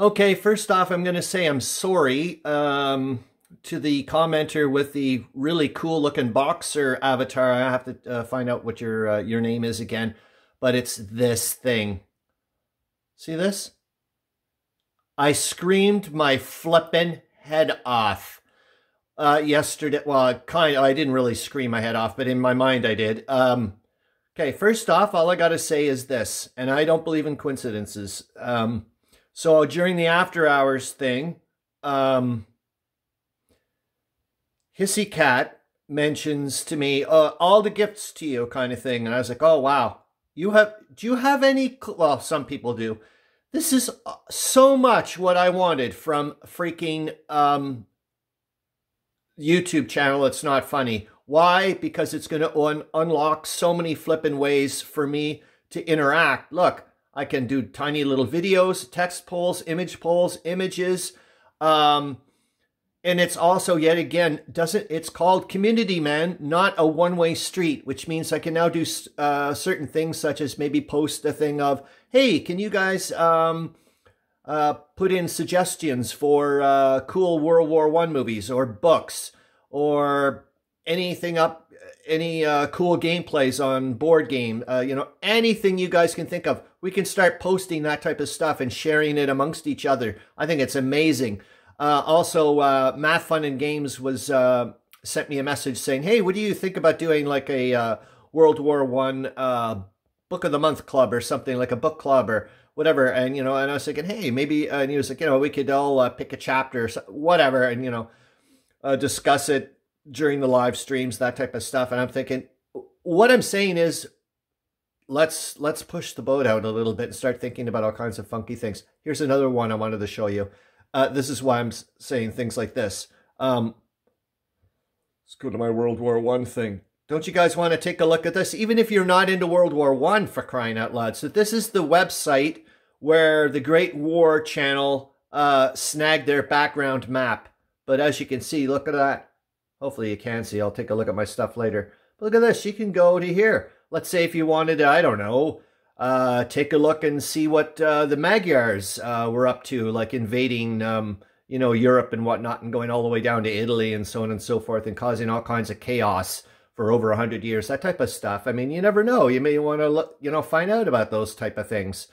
Okay, first off, I'm going to say I'm sorry um, to the commenter with the really cool looking boxer avatar. I have to uh, find out what your uh, your name is again, but it's this thing. See this? I screamed my flippin' head off uh, yesterday. Well, kind of, I didn't really scream my head off, but in my mind I did. Um, okay, first off, all I got to say is this, and I don't believe in coincidences. Um, so during the after hours thing, um, Hissy Cat mentions to me, uh, all the gifts to you kind of thing. And I was like, oh, wow. You have, do you have any, well, some people do. This is uh, so much what I wanted from freaking um, YouTube channel. It's not funny. Why? Because it's going to un unlock so many flipping ways for me to interact. Look, I can do tiny little videos, text polls, image polls, images. Um, and it's also, yet again, doesn't it's called community, man, not a one-way street, which means I can now do uh, certain things such as maybe post a thing of, hey, can you guys um, uh, put in suggestions for uh, cool World War One movies or books or anything up, any uh, cool gameplays on board game, uh, you know, anything you guys can think of. We can start posting that type of stuff and sharing it amongst each other. I think it's amazing. Uh, also, uh, Math Fun and Games was uh, sent me a message saying, "Hey, what do you think about doing like a uh, World War One uh, Book of the Month club or something like a book club or whatever?" And you know, and I was thinking, "Hey, maybe," and he was like, "You know, we could all uh, pick a chapter, or whatever, and you know, discuss it during the live streams, that type of stuff." And I'm thinking, what I'm saying is, let's let's push the boat out a little bit and start thinking about all kinds of funky things. Here's another one I wanted to show you. Uh, this is why I'm saying things like this. Um, let's go to my World War One thing. Don't you guys want to take a look at this? Even if you're not into World War One, for crying out loud. So this is the website where the Great War Channel uh, snagged their background map. But as you can see, look at that. Hopefully you can see. I'll take a look at my stuff later. But look at this. You can go to here. Let's say if you wanted to, I don't know, uh, take a look and see what uh, the Magyars uh, were up to, like invading, um, you know, Europe and whatnot, and going all the way down to Italy and so on and so forth, and causing all kinds of chaos for over a hundred years. That type of stuff. I mean, you never know. You may want to you know, find out about those type of things.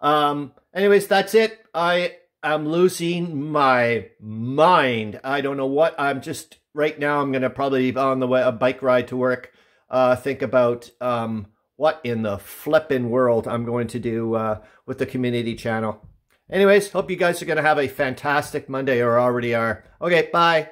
Um, anyways, that's it. I am losing my mind. I don't know what. I'm just right now. I'm gonna probably on the way a bike ride to work. Uh, think about um, what in the flippin' world I'm going to do uh, with the community channel. Anyways, hope you guys are going to have a fantastic Monday or already are. Okay, bye.